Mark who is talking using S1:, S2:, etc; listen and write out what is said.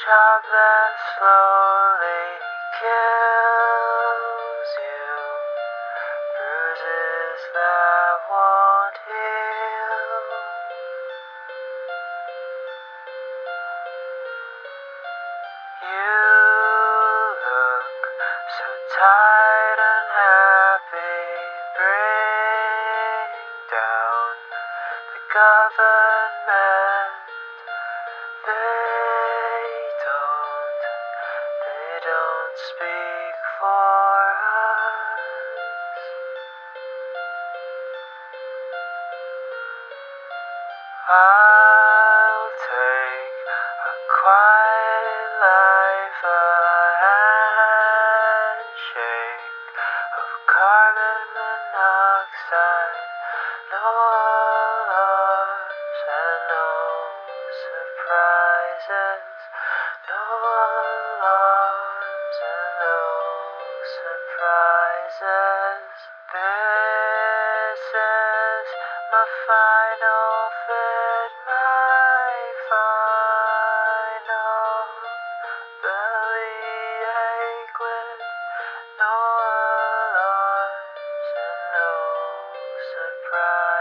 S1: job that slowly kills you, bruises that won't heal. You look so tired and happy, bring down the government. Don't speak for us. I'll take a quiet life, a handshake of carbon monoxide, no alarms and no surprises, no alarms rises, this is my final fit, my final bellyache with no alarms and no surprise.